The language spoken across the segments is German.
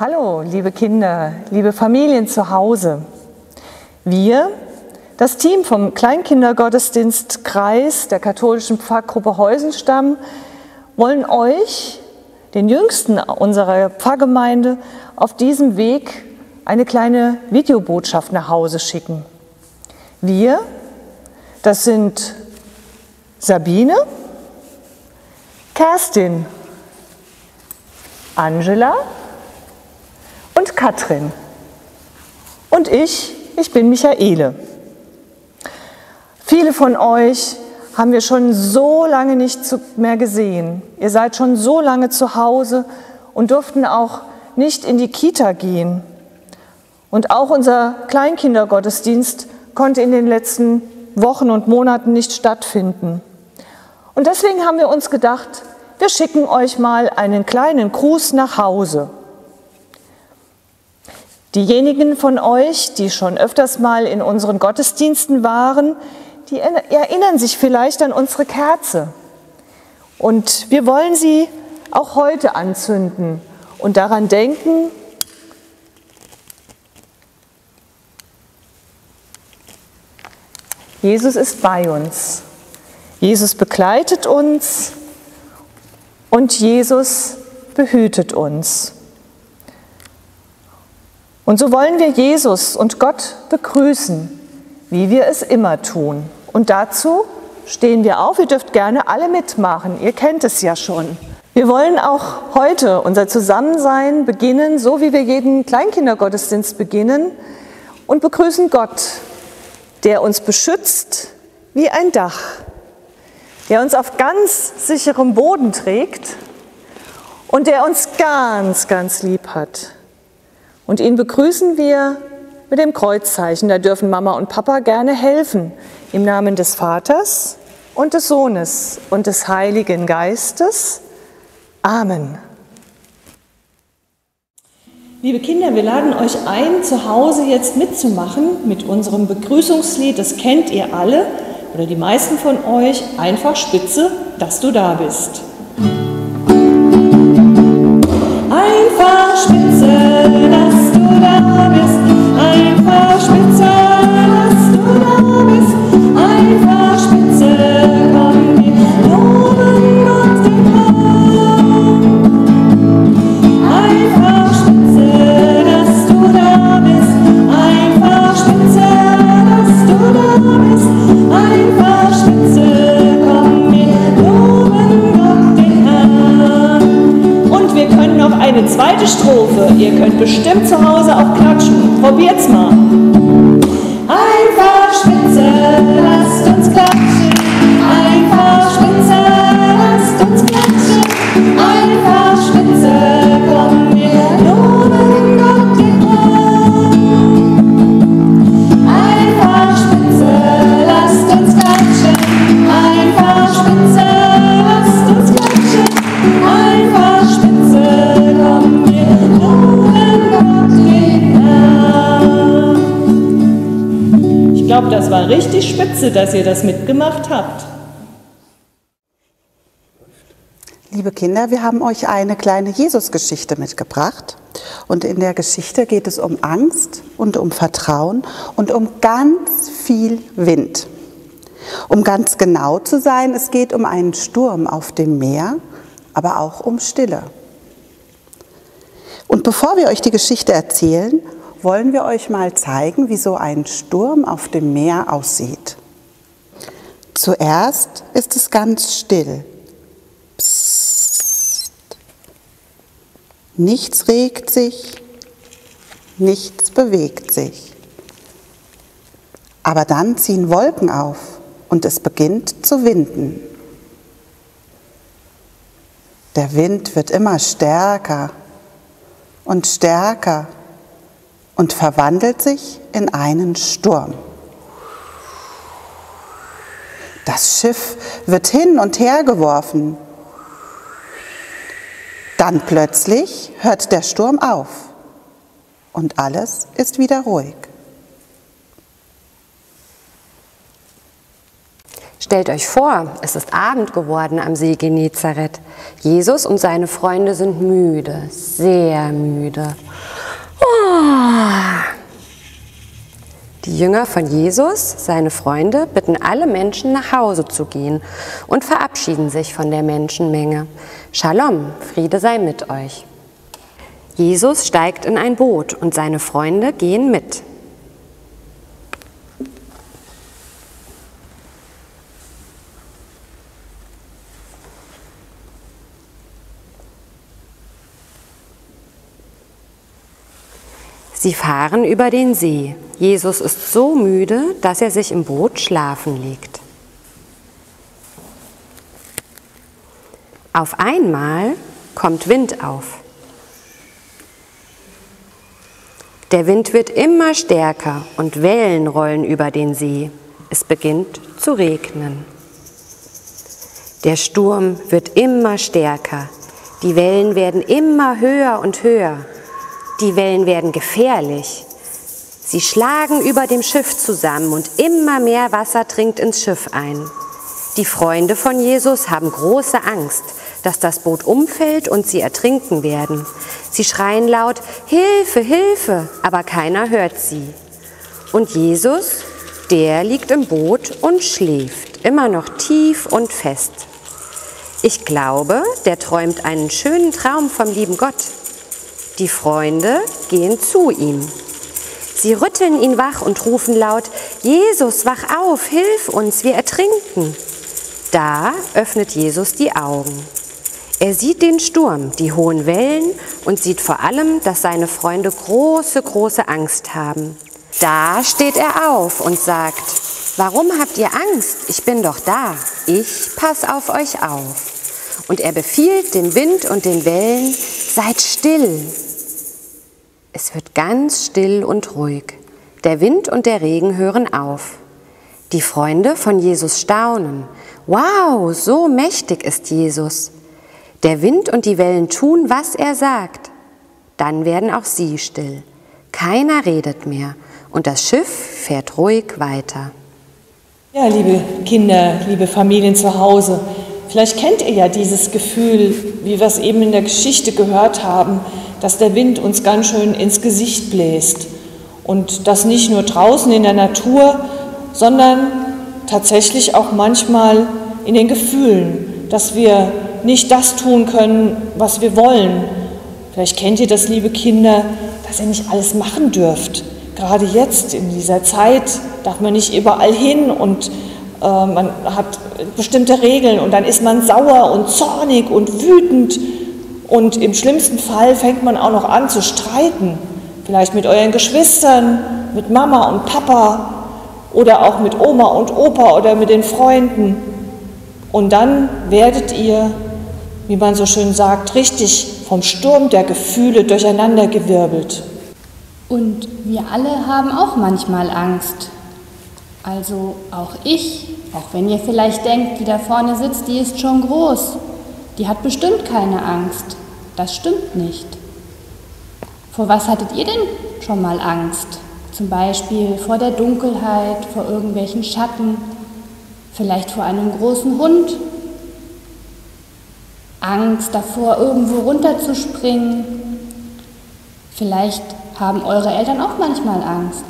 Hallo, liebe Kinder, liebe Familien zu Hause. Wir, das Team vom Kleinkindergottesdienstkreis der katholischen Pfarrgruppe Heusenstamm, wollen euch, den Jüngsten unserer Pfarrgemeinde, auf diesem Weg eine kleine Videobotschaft nach Hause schicken. Wir, das sind Sabine, Kerstin, Angela, Katrin. Und ich, ich bin Michaele. Viele von euch haben wir schon so lange nicht mehr gesehen. Ihr seid schon so lange zu Hause und durften auch nicht in die Kita gehen. Und auch unser Kleinkindergottesdienst konnte in den letzten Wochen und Monaten nicht stattfinden. Und deswegen haben wir uns gedacht, wir schicken euch mal einen kleinen Gruß nach Hause. Diejenigen von euch, die schon öfters mal in unseren Gottesdiensten waren, die erinnern sich vielleicht an unsere Kerze. Und wir wollen sie auch heute anzünden und daran denken, Jesus ist bei uns. Jesus begleitet uns und Jesus behütet uns. Und so wollen wir Jesus und Gott begrüßen, wie wir es immer tun. Und dazu stehen wir auf. Ihr dürft gerne alle mitmachen. Ihr kennt es ja schon. Wir wollen auch heute unser Zusammensein beginnen, so wie wir jeden Kleinkindergottesdienst beginnen und begrüßen Gott, der uns beschützt wie ein Dach, der uns auf ganz sicherem Boden trägt und der uns ganz, ganz lieb hat. Und ihn begrüßen wir mit dem Kreuzzeichen. Da dürfen Mama und Papa gerne helfen. Im Namen des Vaters und des Sohnes und des Heiligen Geistes. Amen. Liebe Kinder, wir laden euch ein, zu Hause jetzt mitzumachen mit unserem Begrüßungslied. Das kennt ihr alle oder die meisten von euch. Einfach spitze, dass du da bist. Einfach spitze, zweite Strophe, ihr könnt bestimmt zu Hause auch klatschen. Probiert's mal. Einfach spitze, lasst spitze, dass ihr das mitgemacht habt. Liebe Kinder, wir haben euch eine kleine Jesus-Geschichte mitgebracht. Und in der Geschichte geht es um Angst und um Vertrauen und um ganz viel Wind. Um ganz genau zu sein, es geht um einen Sturm auf dem Meer, aber auch um Stille. Und bevor wir euch die Geschichte erzählen, wollen wir euch mal zeigen, wie so ein Sturm auf dem Meer aussieht. Zuerst ist es ganz still. Psst. Nichts regt sich, nichts bewegt sich. Aber dann ziehen Wolken auf und es beginnt zu winden. Der Wind wird immer stärker und stärker und verwandelt sich in einen Sturm. Das Schiff wird hin und her geworfen. Dann plötzlich hört der Sturm auf und alles ist wieder ruhig. Stellt euch vor, es ist Abend geworden am See Genezareth. Jesus und seine Freunde sind müde, sehr müde. Oh. Die Jünger von Jesus, seine Freunde, bitten alle Menschen nach Hause zu gehen und verabschieden sich von der Menschenmenge. Shalom, Friede sei mit euch. Jesus steigt in ein Boot und seine Freunde gehen mit. Sie fahren über den See. Jesus ist so müde, dass er sich im Boot schlafen legt. Auf einmal kommt Wind auf. Der Wind wird immer stärker und Wellen rollen über den See. Es beginnt zu regnen. Der Sturm wird immer stärker. Die Wellen werden immer höher und höher. Die Wellen werden gefährlich. Sie schlagen über dem Schiff zusammen und immer mehr Wasser dringt ins Schiff ein. Die Freunde von Jesus haben große Angst, dass das Boot umfällt und sie ertrinken werden. Sie schreien laut, Hilfe, Hilfe, aber keiner hört sie. Und Jesus, der liegt im Boot und schläft, immer noch tief und fest. Ich glaube, der träumt einen schönen Traum vom lieben Gott. Die Freunde gehen zu ihm. Sie rütteln ihn wach und rufen laut, Jesus, wach auf, hilf uns, wir ertrinken. Da öffnet Jesus die Augen. Er sieht den Sturm, die hohen Wellen und sieht vor allem, dass seine Freunde große, große Angst haben. Da steht er auf und sagt, warum habt ihr Angst? Ich bin doch da. Ich pass auf euch auf. Und er befiehlt dem Wind und den Wellen, seid still, es wird ganz still und ruhig. Der Wind und der Regen hören auf. Die Freunde von Jesus staunen. Wow, so mächtig ist Jesus. Der Wind und die Wellen tun, was er sagt. Dann werden auch sie still. Keiner redet mehr und das Schiff fährt ruhig weiter. Ja, liebe Kinder, liebe Familien zu Hause, vielleicht kennt ihr ja dieses Gefühl, wie wir es eben in der Geschichte gehört haben, dass der Wind uns ganz schön ins Gesicht bläst. Und das nicht nur draußen in der Natur, sondern tatsächlich auch manchmal in den Gefühlen, dass wir nicht das tun können, was wir wollen. Vielleicht kennt ihr das, liebe Kinder, dass ihr nicht alles machen dürft. Gerade jetzt in dieser Zeit darf man nicht überall hin und äh, man hat bestimmte Regeln und dann ist man sauer und zornig und wütend und im schlimmsten Fall fängt man auch noch an zu streiten, vielleicht mit euren Geschwistern, mit Mama und Papa oder auch mit Oma und Opa oder mit den Freunden. Und dann werdet ihr, wie man so schön sagt, richtig vom Sturm der Gefühle durcheinandergewirbelt. Und wir alle haben auch manchmal Angst. Also auch ich, auch wenn ihr vielleicht denkt, die da vorne sitzt, die ist schon groß. Die hat bestimmt keine Angst. Das stimmt nicht. Vor was hattet ihr denn schon mal Angst? Zum Beispiel vor der Dunkelheit, vor irgendwelchen Schatten, vielleicht vor einem großen Hund. Angst davor, irgendwo runterzuspringen. Vielleicht haben eure Eltern auch manchmal Angst.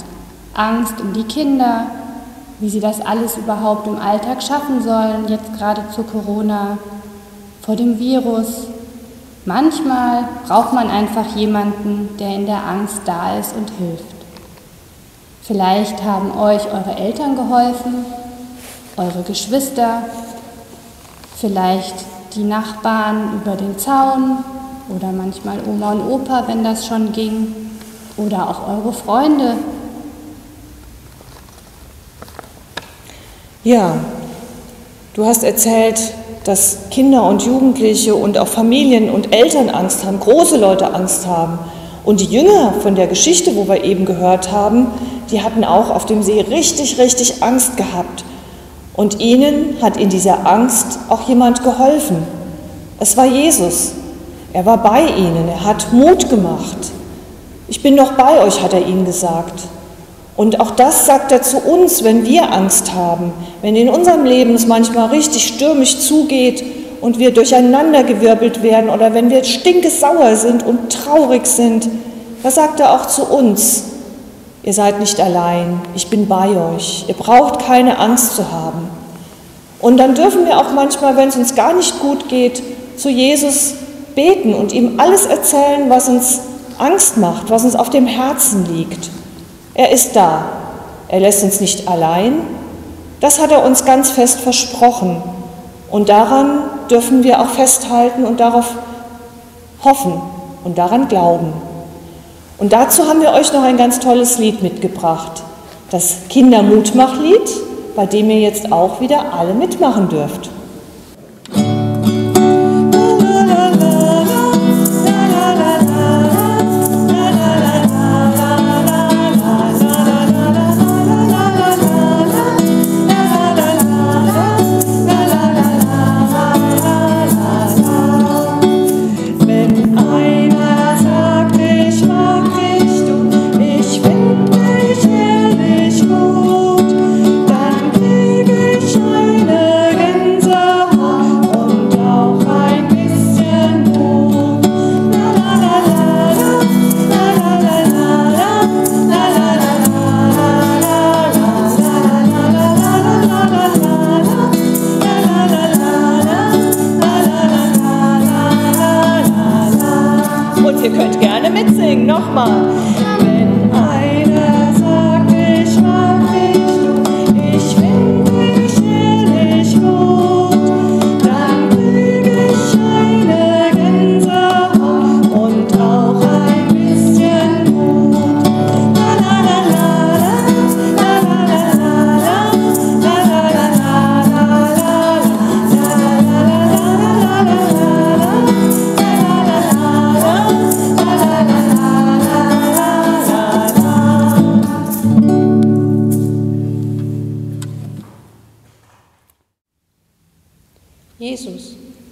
Angst um die Kinder, wie sie das alles überhaupt im Alltag schaffen sollen, jetzt gerade zu Corona, vor dem Virus. Manchmal braucht man einfach jemanden, der in der Angst da ist und hilft. Vielleicht haben euch eure Eltern geholfen, eure Geschwister, vielleicht die Nachbarn über den Zaun oder manchmal Oma und Opa, wenn das schon ging, oder auch eure Freunde. Ja, du hast erzählt, dass Kinder und Jugendliche und auch Familien und Eltern Angst haben, große Leute Angst haben. Und die Jünger von der Geschichte, wo wir eben gehört haben, die hatten auch auf dem See richtig, richtig Angst gehabt. Und ihnen hat in dieser Angst auch jemand geholfen. Es war Jesus. Er war bei ihnen. Er hat Mut gemacht. Ich bin noch bei euch, hat er ihnen gesagt. Und auch das sagt er zu uns, wenn wir Angst haben, wenn in unserem Leben es manchmal richtig stürmisch zugeht und wir durcheinandergewirbelt werden oder wenn wir stinkesauer sind und traurig sind, da sagt er auch zu uns, ihr seid nicht allein, ich bin bei euch, ihr braucht keine Angst zu haben. Und dann dürfen wir auch manchmal, wenn es uns gar nicht gut geht, zu Jesus beten und ihm alles erzählen, was uns Angst macht, was uns auf dem Herzen liegt. Er ist da. Er lässt uns nicht allein. Das hat er uns ganz fest versprochen. Und daran dürfen wir auch festhalten und darauf hoffen und daran glauben. Und dazu haben wir euch noch ein ganz tolles Lied mitgebracht. Das Kindermutmachlied, bei dem ihr jetzt auch wieder alle mitmachen dürft.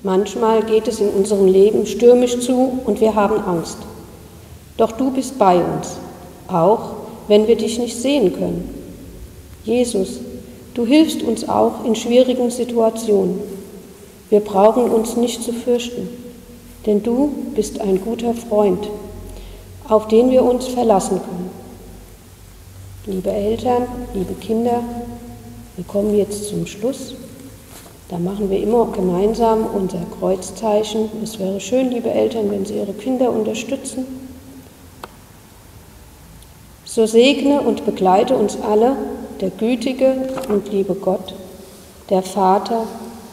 Manchmal geht es in unserem Leben stürmisch zu und wir haben Angst. Doch du bist bei uns, auch wenn wir dich nicht sehen können. Jesus, du hilfst uns auch in schwierigen Situationen. Wir brauchen uns nicht zu fürchten, denn du bist ein guter Freund, auf den wir uns verlassen können. Liebe Eltern, liebe Kinder, wir kommen jetzt zum Schluss. Da machen wir immer gemeinsam unser Kreuzzeichen. Es wäre schön, liebe Eltern, wenn Sie Ihre Kinder unterstützen. So segne und begleite uns alle der gütige und liebe Gott, der Vater,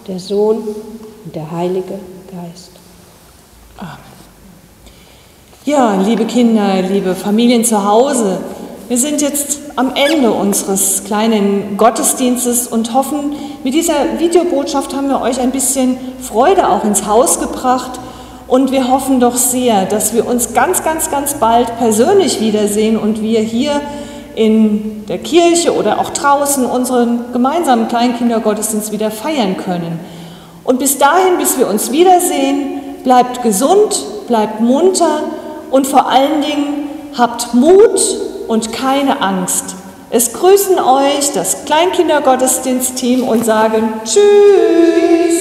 der Sohn und der Heilige Geist. Amen. Ja, liebe Kinder, liebe Familien zu Hause, wir sind jetzt am Ende unseres kleinen Gottesdienstes und hoffen, mit dieser Videobotschaft haben wir euch ein bisschen Freude auch ins Haus gebracht. Und wir hoffen doch sehr, dass wir uns ganz, ganz, ganz bald persönlich wiedersehen und wir hier in der Kirche oder auch draußen unseren gemeinsamen Kleinkindergottesdienst wieder feiern können. Und bis dahin, bis wir uns wiedersehen, bleibt gesund, bleibt munter und vor allen Dingen habt Mut und keine Angst. Es grüßen euch das Kleinkindergottesdienstteam und sagen Tschüss.